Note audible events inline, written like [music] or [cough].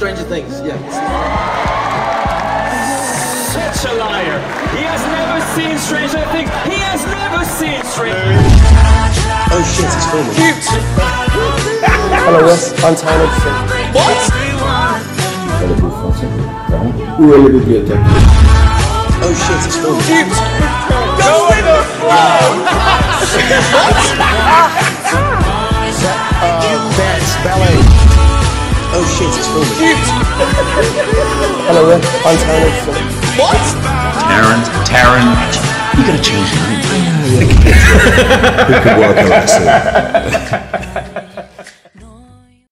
Stranger Things, yeah. Such a liar. He has never seen Stranger Things. He has never seen Stranger Oh shit, it's filming. Cute. Hello, Wes. Untitled film. What? Oh shit, it's filming. Cute. Go with the flow. Dance, ballet. Oh shit, it's filming. Cute. Hello, Wes. Untitled film. What? Taron, Taron, you gotta change your name. It could work out soon. [laughs]